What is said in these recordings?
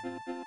What?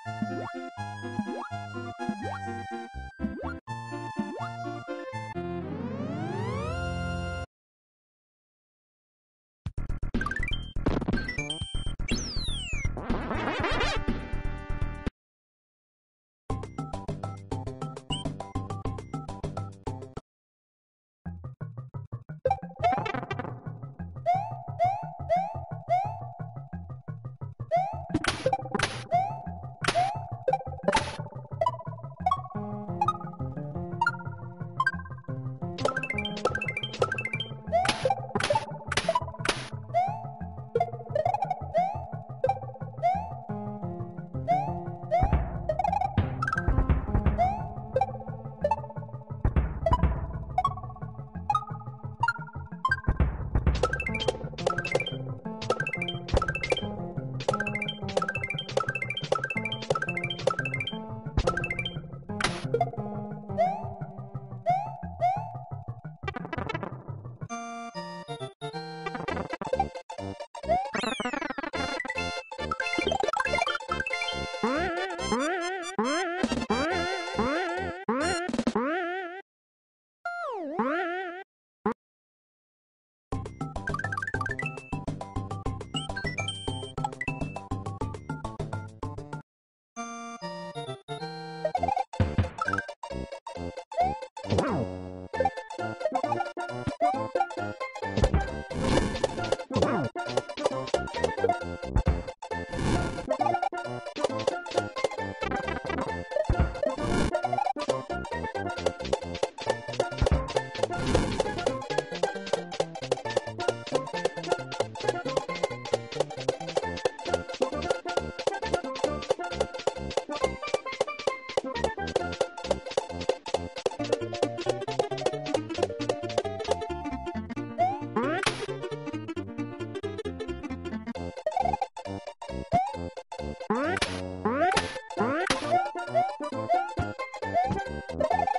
you.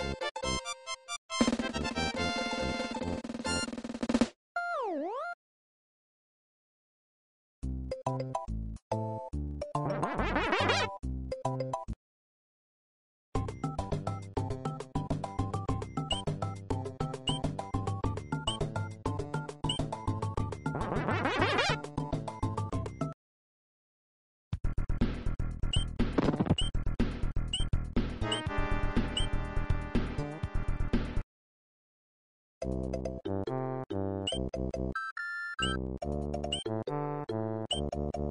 え! Thank you.